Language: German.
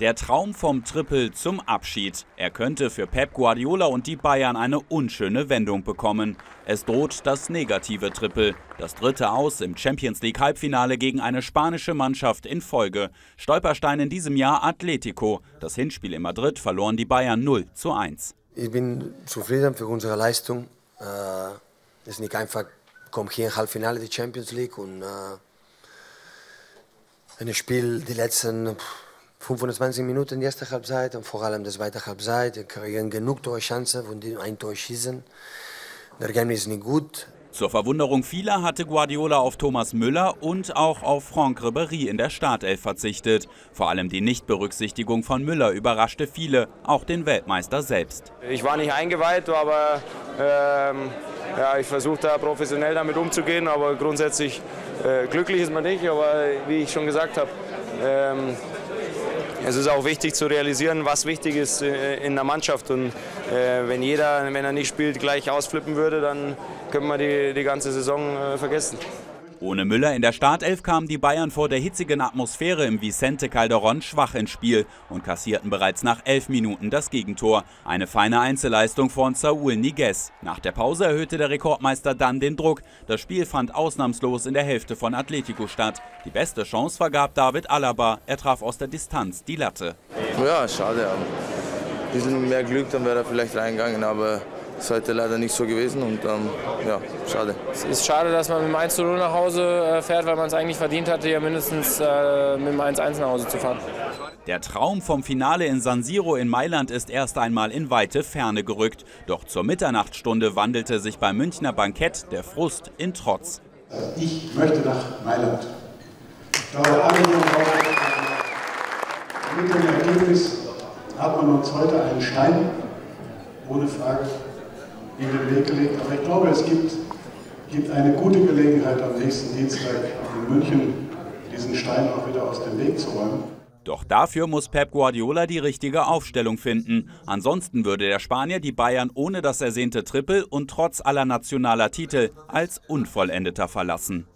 Der Traum vom Triple zum Abschied. Er könnte für Pep Guardiola und die Bayern eine unschöne Wendung bekommen. Es droht das negative Triple. Das dritte Aus im Champions League Halbfinale gegen eine spanische Mannschaft in Folge. Stolperstein in diesem Jahr Atletico. Das Hinspiel in Madrid verloren die Bayern 0 zu 1. Ich bin zufrieden für unsere Leistung. Äh, es ist nicht einfach, kommt hier im Halbfinale der Champions League und äh, ein Spiel die letzten 25 Minuten die erste Halbzeit und vor allem die zweite Halbzeit. Wir kriegen genug Torchancen, von denen ein Tor schießen. Der Ergebnis ist nicht gut. Zur Verwunderung vieler hatte Guardiola auf Thomas Müller und auch auf Franck Ribéry in der Startelf verzichtet. Vor allem die Nichtberücksichtigung von Müller überraschte viele, auch den Weltmeister selbst. Ich war nicht eingeweiht, aber ähm, ja, ich versuche da professionell damit umzugehen. Aber grundsätzlich äh, glücklich ist man nicht. Aber wie ich schon gesagt habe, ähm, es ist auch wichtig zu realisieren, was wichtig ist äh, in der Mannschaft. Und äh, wenn jeder, wenn er nicht spielt, gleich ausflippen würde, dann können wir die, die ganze Saison äh, vergessen. Ohne Müller in der Startelf kamen die Bayern vor der hitzigen Atmosphäre im Vicente Calderon schwach ins Spiel und kassierten bereits nach elf Minuten das Gegentor. Eine feine Einzelleistung von Saúl Niguez. Nach der Pause erhöhte der Rekordmeister dann den Druck. Das Spiel fand ausnahmslos in der Hälfte von Atletico statt. Die beste Chance vergab David Alaba. Er traf aus der Distanz die Latte. Ja, schade. Ein bisschen mehr Glück, dann wäre er vielleicht reingegangen, aber ist heute leider nicht so gewesen und ähm, ja, schade. Es ist schade, dass man mit dem 1 0 nach Hause äh, fährt, weil man es eigentlich verdient hatte, ja mindestens äh, mit dem 1 1 nach Hause zu fahren. Der Traum vom Finale in San Siro in Mailand ist erst einmal in weite Ferne gerückt. Doch zur Mitternachtsstunde wandelte sich beim Münchner Bankett der Frust in Trotz. Ich möchte nach Mailand. Ich glaube, alle hier mit dem Ergebnis hat man uns heute einen Stein, ohne Frage, in den Weg gelegt. Aber ich glaube, es gibt, gibt eine gute Gelegenheit am nächsten Dienstag in München, diesen Stein auch wieder aus dem Weg zu räumen. Doch dafür muss Pep Guardiola die richtige Aufstellung finden. Ansonsten würde der Spanier die Bayern ohne das ersehnte Triple und trotz aller nationaler Titel als Unvollendeter verlassen.